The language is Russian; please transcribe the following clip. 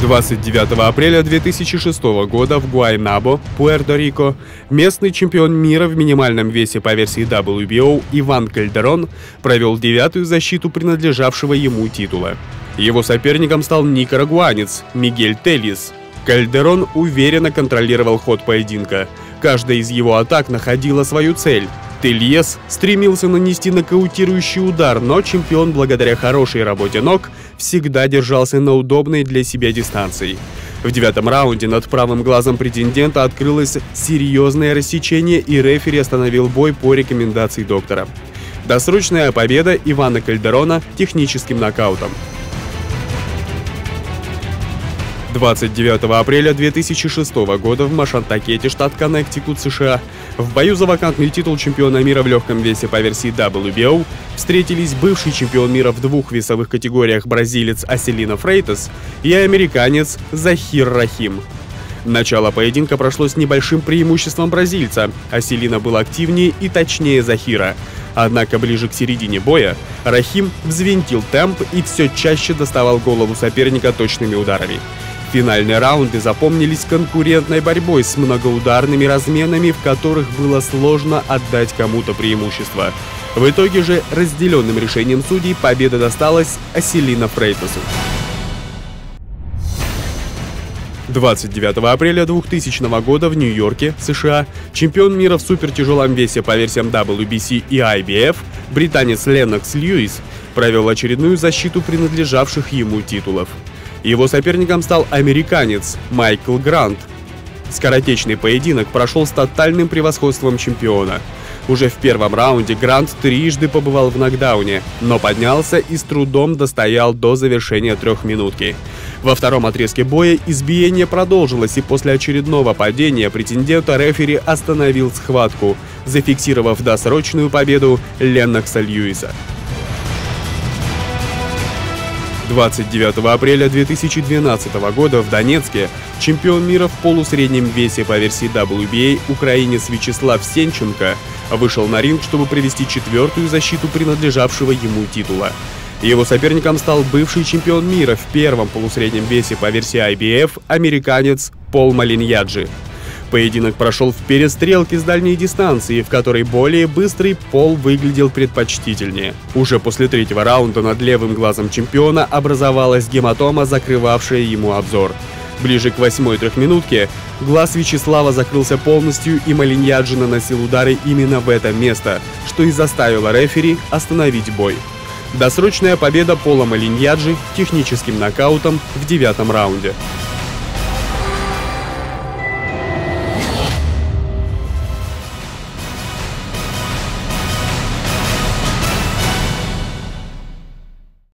29 апреля 2006 года в Гуайнабо, Пуэрто-Рико, местный чемпион мира в минимальном весе по версии WBO Иван Кальдерон провел девятую защиту принадлежавшего ему титула. Его соперником стал никарагуанец Мигель Телис. Кальдерон уверенно контролировал ход поединка. Каждая из его атак находила свою цель – Тельес стремился нанести нокаутирующий удар, но чемпион благодаря хорошей работе ног всегда держался на удобной для себя дистанции. В девятом раунде над правым глазом претендента открылось серьезное рассечение и рефери остановил бой по рекомендации доктора. Досрочная победа Ивана Кальдерона техническим нокаутом. 29 апреля 2006 года в Машантакете, штат Коннектикут, США, в бою за вакантный титул чемпиона мира в легком весе по версии WBO встретились бывший чемпион мира в двух весовых категориях бразилец Аселина Фрейтес и американец Захир Рахим. Начало поединка прошло с небольшим преимуществом бразильца. Аселина был активнее и точнее Захира. Однако ближе к середине боя Рахим взвинтил темп и все чаще доставал голову соперника точными ударами. Финальные раунды запомнились конкурентной борьбой с многоударными разменами, в которых было сложно отдать кому-то преимущество. В итоге же разделенным решением судей победа досталась Аселина Фрейтасу. 29 апреля 2000 года в Нью-Йорке, США, чемпион мира в супертяжелом весе по версиям WBC и IBF, британец Леннокс Льюис, провел очередную защиту принадлежавших ему титулов. Его соперником стал американец Майкл Грант. Скоротечный поединок прошел с тотальным превосходством чемпиона. Уже в первом раунде Грант трижды побывал в нокдауне, но поднялся и с трудом достоял до завершения трехминутки. Во втором отрезке боя избиение продолжилось, и после очередного падения претендента рефери остановил схватку, зафиксировав досрочную победу Леннокса Льюиса. 29 апреля 2012 года в Донецке чемпион мира в полусреднем весе по версии WBA украинец Вячеслав Сенченко вышел на ринг, чтобы провести четвертую защиту принадлежавшего ему титула. Его соперником стал бывший чемпион мира в первом полусреднем весе по версии IBF американец Пол Малиньяджи. Поединок прошел в перестрелке с дальней дистанции, в которой более быстрый пол выглядел предпочтительнее. Уже после третьего раунда над левым глазом чемпиона образовалась гематома, закрывавшая ему обзор. Ближе к восьмой трехминутке глаз Вячеслава закрылся полностью, и Малиньяджи наносил удары именно в это место, что и заставило рефери остановить бой. Досрочная победа Пола Малиньяджи техническим нокаутом в девятом раунде.